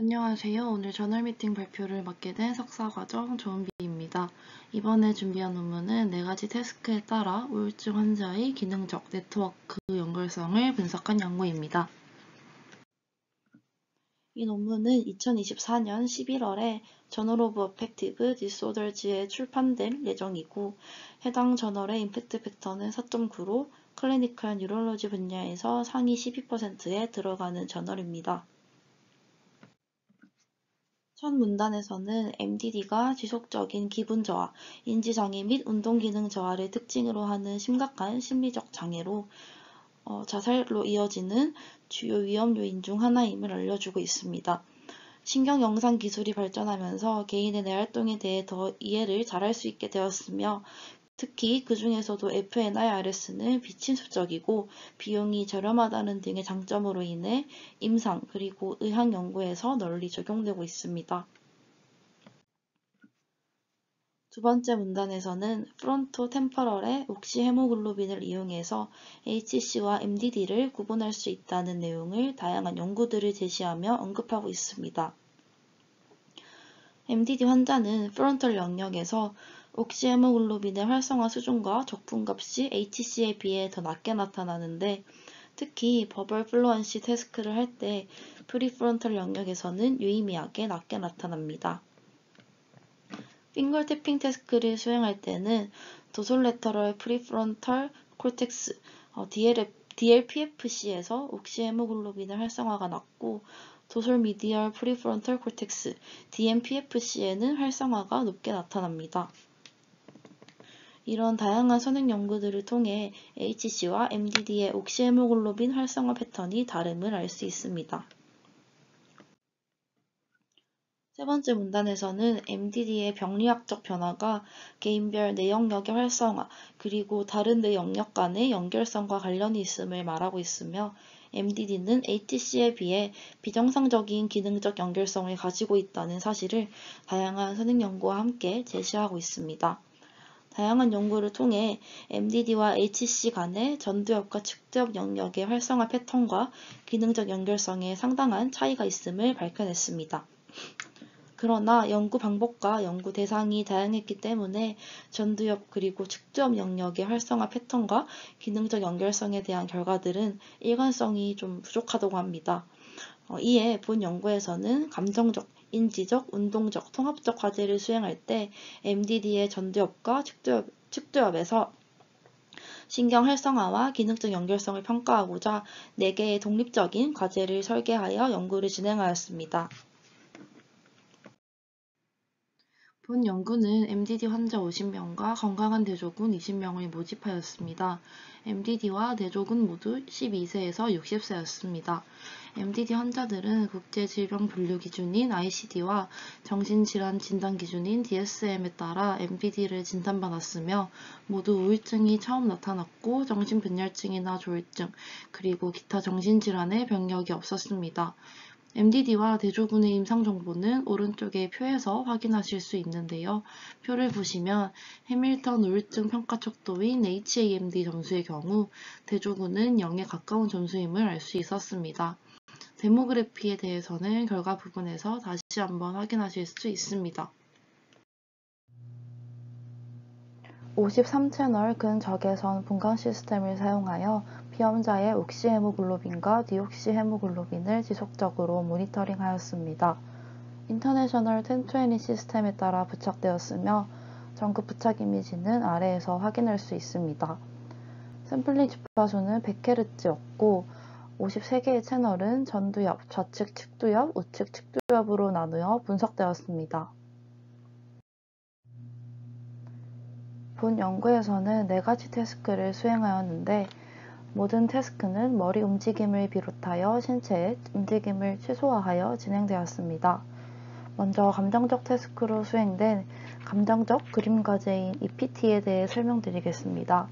안녕하세요. 오늘 저널 미팅 발표를 맡게 된 석사과정 조은비입니다. 이번에 준비한 논문은 네 가지 task에 따라 우울증 환자의 기능적 네트워크 연결성을 분석한 연구입니다. 이 논문은 2024년 11월에 Journal of Affective Disorders에 출판될 예정이고 해당 저널의 impact factor는 4.9로 Clinical Neurology 분야에서 상위 12%에 들어가는 저널입니다. 첫 문단에서는 MDD가 지속적인 기분 저하, 인지 장애 및 운동 기능 저하를 특징으로 하는 심각한 심리적 장애로 어, 자살로 이어지는 주요 위험 요인 중 하나임을 알려주고 있습니다. 신경 영상 기술이 발전하면서 개인의 뇌 활동에 대해 더 이해를 잘할 수 있게 되었으며 특히 그 중에서도 FNIRS는 비친수적이고 비용이 저렴하다는 등의 장점으로 인해 임상 그리고 의학 연구에서 널리 적용되고 있습니다. 두 번째 문단에서는 프론토 템퍼럴의 옥시 헤모글로빈을 이용해서 HC와 MDD를 구분할 수 있다는 내용을 다양한 연구들을 제시하며 언급하고 있습니다. MDD 환자는 프론털 영역에서 옥시헤모글로빈의 활성화 수준과 적분값이 HC에 비해 더 낮게 나타나는데 특히 verbal fluency task를 할 때 prefrontal 영역에서는 유의미하게 낮게 나타납니다. finger tapping task를 수행할 때는 dorsolateral prefrontal cortex 어, DLPFC에서 oxyhemoglobin의 활성화가 낮고 dorsomedial prefrontal cortex DMPFC에는 활성화가 높게 나타납니다. 이런 다양한 선행 연구들을 통해 HC와 MDD의 옥시헤모글로빈 활성화 패턴이 다름을 알 수 있습니다. 세 번째 문단에서는 MDD의 병리학적 변화가 개인별 내 영역의 활성화 그리고 다른 뇌영역 간의 연결성과 관련이 있음을 말하고 있으며 MDD는 HC에 비해 비정상적인 기능적 연결성을 가지고 있다는 사실을 다양한 선행 연구와 함께 제시하고 있습니다. 다양한 연구를 통해 MDD와 HC 간의 전두엽과 측두엽 영역의 활성화 패턴과 기능적 연결성에 상당한 차이가 있음을 밝혀냈습니다. 그러나 연구 방법과 연구 대상이 다양했기 때문에 전두엽 그리고 측두엽 영역의 활성화 패턴과 기능적 연결성에 대한 결과들은 일관성이 좀 부족하다고 합니다. 어, 이에 본 연구에서는 감정적, 인지적, 운동적, 통합적 과제를 수행할 때 MDD의 전두엽과 측두엽, 측두엽에서 신경 활성화와 기능적 연결성을 평가하고자 4개의 독립적인 과제를 설계하여 연구를 진행하였습니다. 본 연구는 MDD 환자 50명과 건강한 대조군 20명을 모집하였습니다. MDD와 대조군 모두 12세에서 60세였습니다. MDD 환자들은 국제질병분류기준인 ICD와 정신질환 진단기준인 DSM에 따라 MDD를 진단받았으며 모두 우울증이 처음 나타났고 정신분열증이나 조울증, 그리고 기타 정신질환의 병력이 없었습니다. MDD와 대조군의 임상 정보는 오른쪽의 표에서 확인하실 수 있는데요. 표를 보시면 해밀턴 우울증 평가 척도인 HAMD 점수의 경우 대조군은 0에 가까운 점수임을 알 수 있었습니다. 데모그래피에 대해서는 결과 부분에서 다시 한번 확인하실 수 있습니다. 53채널 근적외선 분간 시스템을 사용하여 피험자의 옥시헤모글로빈과 디옥시헤모글로빈을 지속적으로 모니터링하였습니다. International 1020 system에 따라 부착되었으며 전극 부착 이미지는 아래에서 확인할 수 있습니다. 샘플링 주파수는 100Hz였고 53개의 채널은 전두엽, 좌측 측두엽, 우측 측두엽으로 나누어 분석되었습니다. 본 연구에서는 4가지 task를 수행하였는데 모든 task는 머리 움직임을 비롯하여 신체의 움직임을 최소화하여 진행되었습니다. 먼저 감정적 태스크로 수행된 감정적 그림 과제인 EPT에 대해 설명드리겠습니다.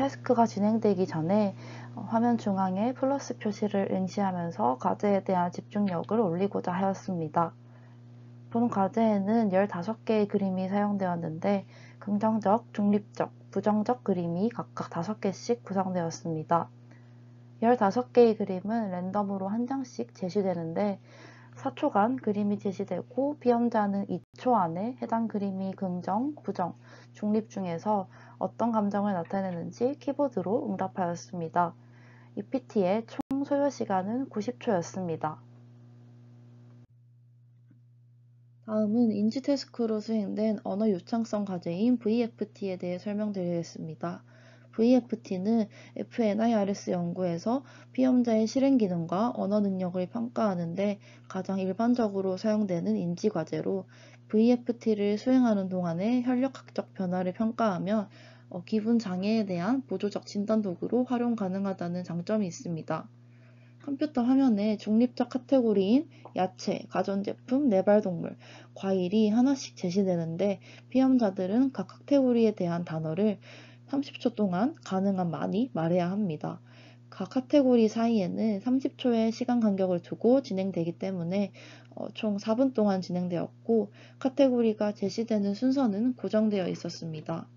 태스크가 진행되기 전에 화면 중앙에 플러스 표시를 응시하면서 과제에 대한 집중력을 올리고자 하였습니다. 본 과제에는 15개의 그림이 사용되었는데 긍정적, 중립적, 부정적 그림이 각각 5개씩 구성되었습니다. 15개의 그림은 랜덤으로 한 장씩 제시되는데 4초간 그림이 제시되고 비험자는 2초 안에 해당 그림이 긍정, 부정, 중립 중에서 어떤 감정을 나타내는지 키보드로 응답하였습니다. 이 PT의 총 소요 시간은 90초였습니다. 다음은 인지 태스크로 수행된 언어 유창성 과제인 VFT에 대해 설명드리겠습니다. VFT는 FNIRS 연구에서 피험자의 실행 기능과 언어 능력을 평가하는데 가장 일반적으로 사용되는 인지 과제로 VFT를 수행하는 동안의 혈력학적 변화를 평가하며 어, 기분 장애에 대한 보조적 진단 도구로 활용 가능하다는 장점이 있습니다. 컴퓨터 화면에 중립적 카테고리인 야채, 가전제품, 네발동물, 과일이 하나씩 제시되는데 피험자들은 각 카테고리에 대한 단어를 30초 동안 가능한 많이 말해야 합니다. 각 카테고리 사이에는 30초의 시간 간격을 두고 진행되기 때문에 어, 총 4분 동안 진행되었고 카테고리가 제시되는 순서는 고정되어 있었습니다.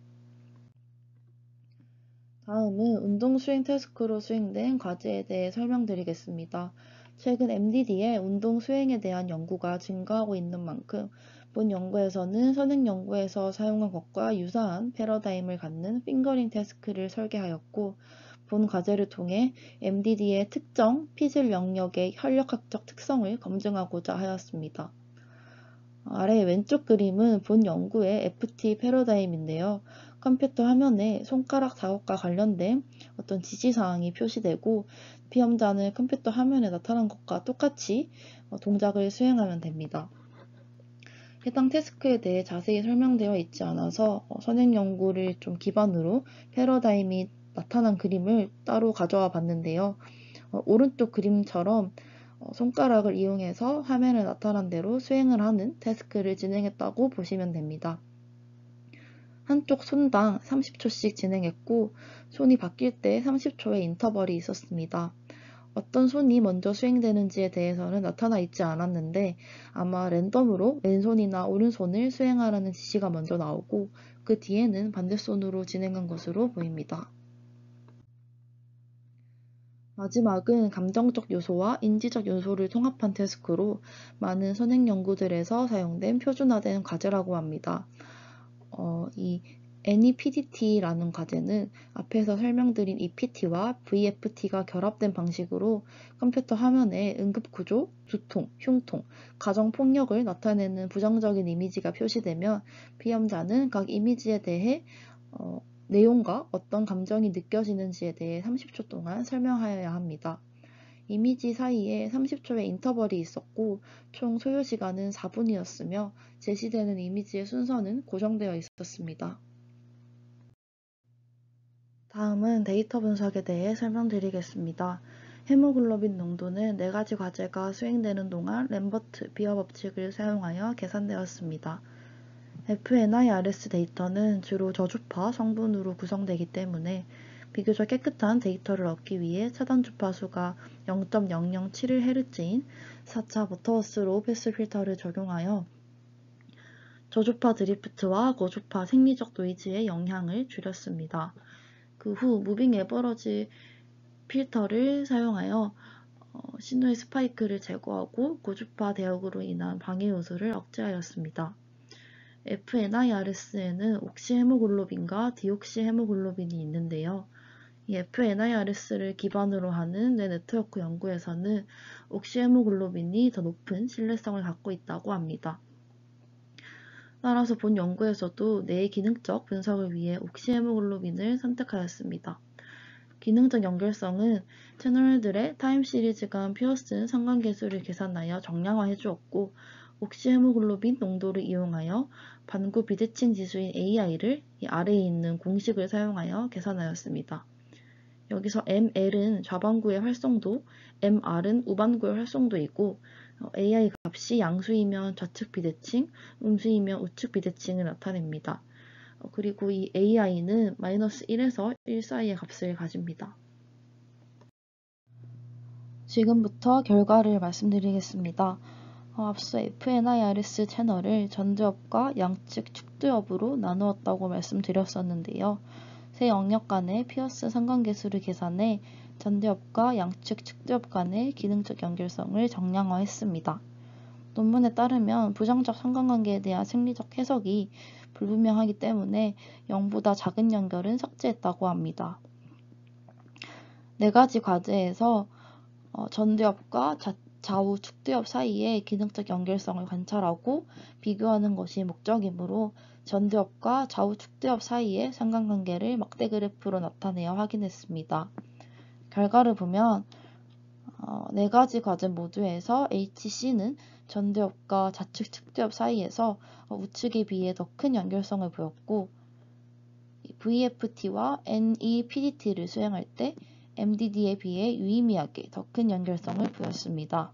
다음은 운동 수행 태스크로 수행된 과제에 대해 설명드리겠습니다. 최근 MDD의 운동 수행에 대한 연구가 증가하고 있는 만큼 본 연구에서는 선행 연구에서 사용한 것과 유사한 패러다임을 갖는 핑거링 태스크를 설계하였고 본 과제를 통해 MDD의 특정 피질 영역의 혈력학적 특성을 검증하고자 하였습니다. 아래 왼쪽 그림은 본 연구의 FT 패러다임인데요. 컴퓨터 화면에 손가락 작업과 관련된 어떤 지시사항이 표시되고 피험자는 컴퓨터 화면에 나타난 것과 똑같이 어, 동작을 수행하면 됩니다. 해당 태스크에 대해 자세히 설명되어 있지 않아서 어, 선행 연구를 좀 기반으로 패러다임이 나타난 그림을 따로 가져와 봤는데요. 어, 오른쪽 그림처럼 손가락을 이용해서 화면에 나타난 대로 수행을 하는 태스크를 진행했다고 보시면 됩니다. 한쪽 손당 30초씩 진행했고 손이 바뀔 때 30초의 인터벌이 있었습니다. 어떤 손이 먼저 수행되는지에 대해서는 나타나 있지 않았는데 아마 랜덤으로 왼손이나 오른손을 수행하라는 지시가 먼저 나오고 그 뒤에는 반대손으로 진행한 것으로 보입니다. 마지막은 감정적 요소와 인지적 요소를 통합한 태스크로 많은 선행 연구들에서 사용된 표준화된 과제라고 합니다. 어, 이 NEPDT라는 과제는 앞에서 설명드린 EPT와 VFT가 결합된 방식으로 컴퓨터 화면에 응급구조, 두통, 흉통, 가정폭력을 나타내는 부정적인 이미지가 표시되면 피험자는 각 이미지에 대해 어, 내용과 어떤 감정이 느껴지는지에 대해 30초 동안 설명하여야 합니다. 이미지 사이에 30초의 인터벌이 있었고 총 소요 시간은 4분이었으며 제시되는 이미지의 순서는 고정되어 있었습니다. 다음은 데이터 분석에 대해 설명드리겠습니다. 헤모글로빈 농도는 4가지 과제가 수행되는 동안 램버트 비어 법칙을 사용하여 계산되었습니다. FNIRS 데이터는 주로 저주파 성분으로 구성되기 때문에 비교적 깨끗한 데이터를 얻기 위해 차단 주파수가 0.007Hz인 4차 버터워스 low pass filter를 적용하여 저주파 drift와 고주파 생리적 노이즈의 영향을 줄였습니다. 그 후 moving average filter를 사용하여 어, 신호의 스파이크를 제거하고 고주파 대역으로 인한 방해 요소를 억제하였습니다. FNIRS에는 옥시헤모글로빈과 deoxyhemoglobin이 있는데요. 이 FNIRS를 기반으로 하는 뇌 네트워크 연구에서는 옥시헤모글로빈이 더 높은 신뢰성을 갖고 있다고 합니다. 따라서 본 연구에서도 뇌의 기능적 분석을 위해 옥시헤모글로빈을 선택하였습니다. 기능적 연결성은 채널들의 time series 간 피어슨 상관계수를 계산하여 정량화해 주었고 옥시헤모글로빈 농도를 이용하여 반구 비대칭 지수인 AI를 이 아래에 있는 공식을 사용하여 계산하였습니다. 여기서 ML은 좌반구의 활성도, MR은 우반구의 활성도이고 어, AI 값이 양수이면 좌측 비대칭, 음수이면 우측 비대칭을 나타냅니다. 어, 그리고 이 AI는 마이너스 1에서 1 사이의 값을 가집니다. 지금부터 결과를 말씀드리겠습니다. 어, 앞서 FNIRS 채널을 전두엽과 양측 축두엽으로 나누었다고 말씀드렸었는데요. 세 영역 간의 피어스 상관계수를 계산해 전대엽과 양측 측대엽 간의 기능적 연결성을 정량화했습니다. 논문에 따르면 부정적 상관관계에 대한 생리적 해석이 불분명하기 때문에 0보다 작은 연결은 삭제했다고 합니다. 네 가지 과제에서 어, 전두엽과 자, 좌우 축두엽 사이의 기능적 연결성을 관찰하고 비교하는 것이 목적이므로 전두엽과 좌우 축두엽 사이의 상관관계를 막대 그래프로 나타내어 확인했습니다. 결과를 보면 어, 네 가지 과제 모두에서 HC는 전두엽과 좌측 측두엽 사이에서 우측에 비해 더 큰 연결성을 보였고 VFT와 NEPDT를 수행할 때 MDD에 비해 유의미하게 더 큰 연결성을 보였습니다.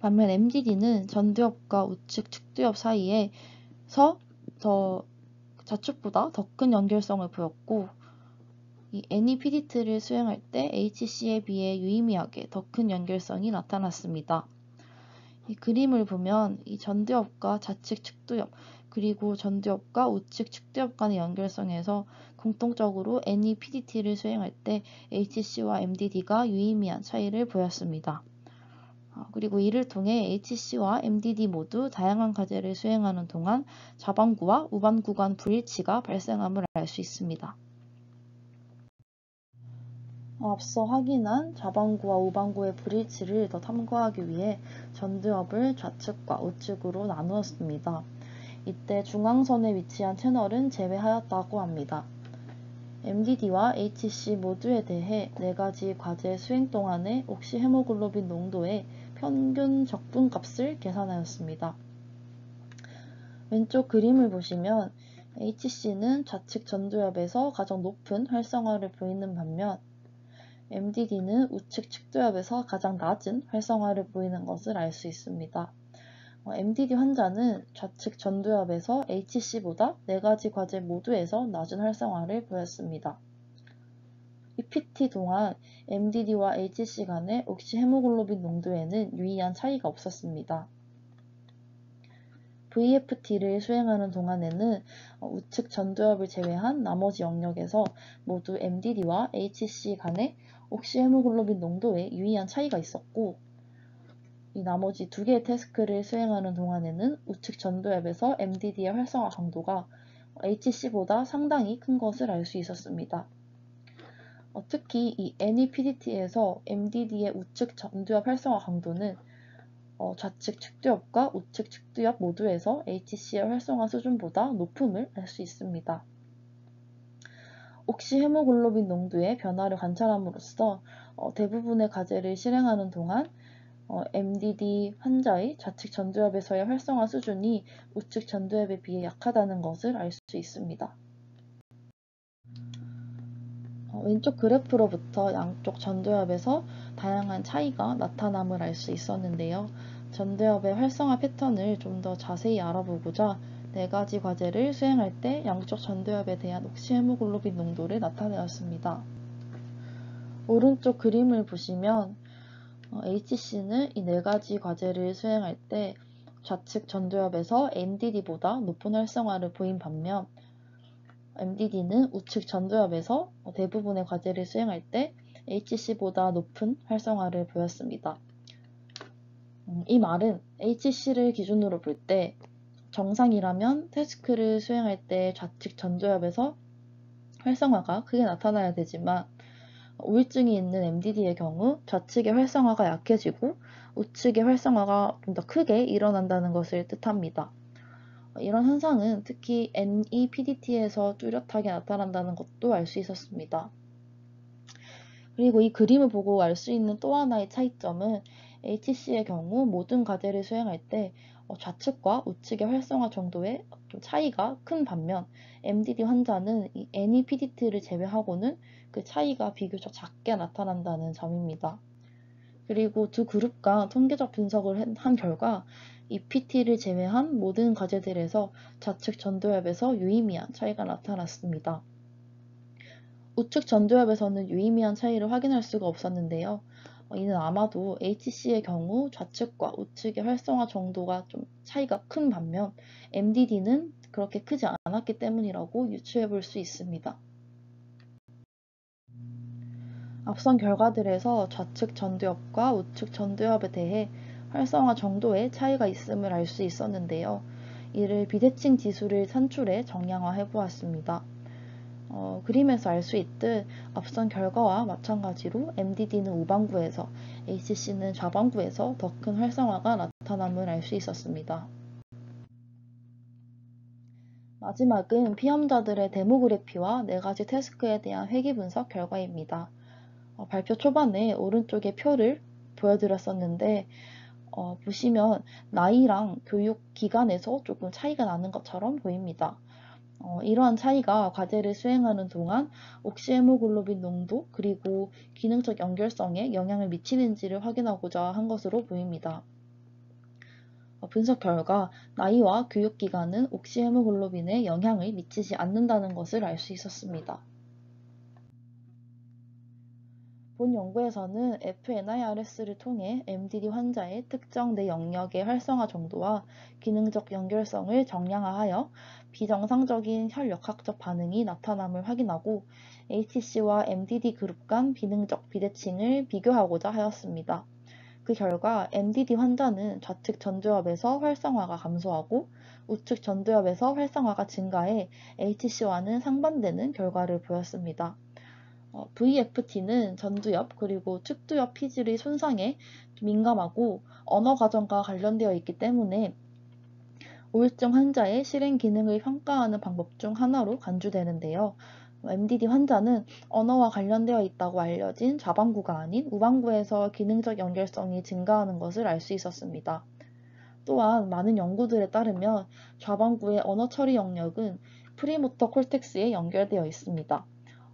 반면 MDD는 전두엽과 우측 측두엽 사이에서 더 좌측보다 더 큰 연결성을 보였고 이 NEPDT를 수행할 때 HC에 비해 유의미하게 더 큰 연결성이 나타났습니다. 이 그림을 보면 이 전두엽과 좌측 측두엽 그리고 전두엽과 우측 측두엽 간의 연결성에서 공통적으로 NEPDT를 수행할 때 HC와 MDD가 유의미한 차이를 보였습니다. 아, 그리고 이를 통해 HC와 MDD 모두 다양한 과제를 수행하는 동안 좌반구와 우반구 간 불일치가 발생함을 알 수 있습니다. 앞서 확인한 좌반구와 우반구의 불일치를 더 탐구하기 위해 전두엽을 좌측과 우측으로 나누었습니다. 이때 중앙선에 위치한 채널은 제외하였다고 합니다. MDD와 HC 모두에 대해 네가지 과제 수행 동안의 옥시 헤모글로빈 농도의 평균 적분값을 계산하였습니다. 왼쪽 그림을 보시면 HC는 좌측 전두엽에서 가장 높은 활성화를 보이는 반면 MDD는 우측 측두엽에서 가장 낮은 활성화를 보이는 것을 알 수 있습니다. MDD 어, 환자는 좌측 전두엽에서 HC보다 4가지 과제 모두에서 낮은 활성화를 보였습니다. EPT 동안 MDD와 HC 간의 옥시 헤모글로빈 농도에는 유의한 차이가 없었습니다. VFT를 수행하는 동안에는 어, 우측 전두엽을 제외한 나머지 영역에서 모두 MDD와 HC 간의 옥시 헤모글로빈 농도에 유의한 차이가 있었고 이 나머지 두 개의 태스크를 수행하는 동안에는 우측 전두엽에서 MDD의 활성화 강도가 HC보다 상당히 큰 것을 알 수 있었습니다. 어, 특히 이 NEPDT에서 MDD의 우측 전두엽 활성화 강도는 어, 좌측 측두엽과 우측 측두엽 모두에서 HC의 활성화 수준보다 높음을 알 수 있습니다. 옥시 헤모글로빈 농도의 변화를 관찰함으로써 어, 대부분의 과제를 실행하는 동안 어, MDD 환자의 좌측 전두엽에서의 활성화 수준이 우측 전두엽에 비해 약하다는 것을 알 수 있습니다. 어, 왼쪽 그래프로부터 양쪽 전두엽에서 다양한 차이가 나타남을 알 수 있었는데요. 전두엽의 활성화 패턴을 좀 더 자세히 알아보고자 네 가지 과제를 수행할 때 양쪽 전두엽에 대한 옥시헤모글로빈 농도를 나타내었습니다. 오른쪽 그림을 보시면 HC는 이 네 가지 과제를 수행할 때 좌측 전두엽에서 MDD보다 높은 활성화를 보인 반면 MDD는 우측 전두엽에서 대부분의 과제를 수행할 때 HC보다 높은 활성화를 보였습니다. 음, 이 말은 HC를 기준으로 볼때 정상이라면 태스크를 수행할 때 좌측 전두엽에서 활성화가 크게 나타나야 되지만 우울증이 있는 MDD의 경우 좌측의 활성화가 약해지고 우측의 활성화가 좀 더 크게 일어난다는 것을 뜻합니다. 이런 현상은 특히 NEPDT에서 뚜렷하게 나타난다는 것도 알 수 있었습니다. 그리고 이 그림을 보고 알 수 있는 또 하나의 차이점은 HC의 경우 모든 과제를 수행할 때 어, 좌측과 우측의 활성화 정도의 좀 차이가 큰 반면 MDD 환자는 이 NEPDT를 제외하고는 그 차이가 비교적 작게 나타난다는 점입니다. 그리고 두 그룹 간 통계적 분석을 한 결과 EPT를 제외한 모든 과제들에서 좌측 전도엽에서 유의미한 차이가 나타났습니다. 우측 전도엽에서는 유의미한 차이를 확인할 수가 없었는데요. 어, 이는 아마도 HC의 경우 좌측과 우측의 활성화 정도가 좀 차이가 큰 반면 MDD는 그렇게 크지 않았기 때문이라고 유추해 볼 수 있습니다. 앞선 결과들에서 좌측 전두엽과 우측 전두엽에 대해 활성화 정도의 차이가 있음을 알 수 있었는데요. 이를 비대칭 지수를 산출해 정량화해 보았습니다. 어, 그림에서 알 수 있듯 앞선 결과와 마찬가지로 MDD는 우방구에서 HC는 좌방구에서 더 큰 활성화가 나타남을 알 수 있었습니다. 마지막은 피험자들의 데모그래피와 네가지 태스크에 대한 회귀 분석 결과입니다. 어, 발표 초반에 오른쪽에 표를 보여드렸었는데 어, 보시면 나이랑 교육 기간에서 조금 차이가 나는 것처럼 보입니다. 어, 이러한 차이가 과제를 수행하는 동안 옥시헤모글로빈 농도 그리고 기능적 연결성에 영향을 미치는지를 확인하고자 한 것으로 보입니다. 어, 분석 결과 나이와 교육 기간은 옥시헤모글로빈에 영향을 미치지 않는다는 것을 알 수 있었습니다. 본 연구에서는 FNIRS를 통해 MDD 환자의 특정 내 영역의 활성화 정도와 기능적 연결성을 정량화하여 비정상적인 혈역학적 반응이 나타남을 확인하고 HC와 MDD 그룹 간 비능적 비대칭을 비교하고자 하였습니다. 그 결과 MDD 환자는 좌측 전두엽에서 활성화가 감소하고 우측 전두엽에서 활성화가 증가해 HC와는 상반되는 결과를 보였습니다. 어, VFT는 전두엽 그리고 측두엽 피질의 손상에 민감하고 언어 과정과 관련되어 있기 때문에 우울증 환자의 실행 기능을 평가하는 방법 중 하나로 간주되는데요. MDD 환자는 언어와 관련되어 있다고 알려진 좌방구가 아닌 우방구에서 기능적 연결성이 증가하는 것을 알 수 있었습니다. 또한 많은 연구들에 따르면 좌반구의 언어 처리 영역은 premotor cortex에 연결되어 있습니다.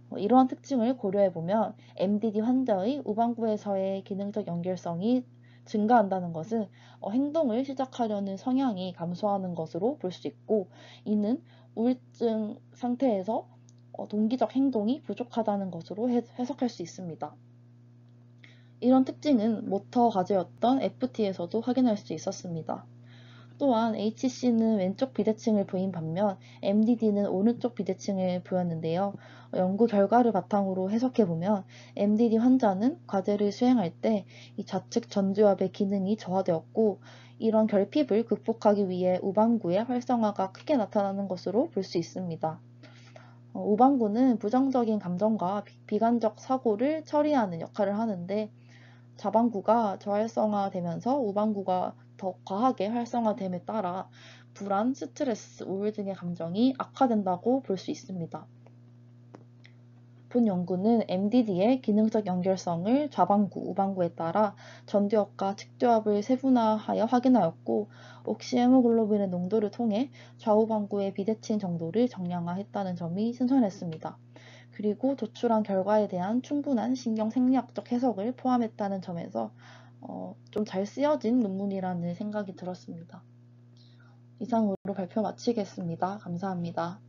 뭐 이러한 특징을 고려해보면 MDD 환자의 우반구에서의 기능적 연결성이 증가한다는 것은 어, 행동을 시작하려는 성향이 감소하는 것으로 볼 수 있고 이는 우울증 상태에서 어, 동기적 행동이 부족하다는 것으로 해석할 수 있습니다. 이런 특징은 모터 과제였던 FT에서도 확인할 수 있었습니다. 또한 HC는 왼쪽 비대칭을 보인 반면 MDD는 오른쪽 비대칭을 보였는데요. 연구 결과를 바탕으로 해석해보면 MDD 환자는 과제를 수행할 때 이 좌측 전두엽의 기능이 저하되었고 이런 결핍을 극복하기 위해 우방구의 활성화가 크게 나타나는 것으로 볼 수 있습니다. 어, 우방구는 부정적인 감정과 비관적 사고를 처리하는 역할을 하는데 자방구가 저활성화되면서 우방구가 더 과하게 활성화됨에 따라 불안, 스트레스, 우울 등의 감정이 악화된다고 볼 수 있습니다. 본 연구는 MDD의 기능적 연결성을 좌방구, 우방구에 따라 전두엽과 측두엽을 세분화하여 확인하였고 옥시헤모글로빈의 농도를 통해 좌우방구의 비대칭 정도를 정량화했다는 점이 신선했습니다. 그리고 도출한 결과에 대한 충분한 신경 생리학적 해석을 포함했다는 점에서 어, 좀 잘 쓰여진 논문이라는 생각이 들었습니다. 이상으로 발표 마치겠습니다. 감사합니다.